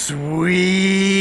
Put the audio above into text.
Sweet.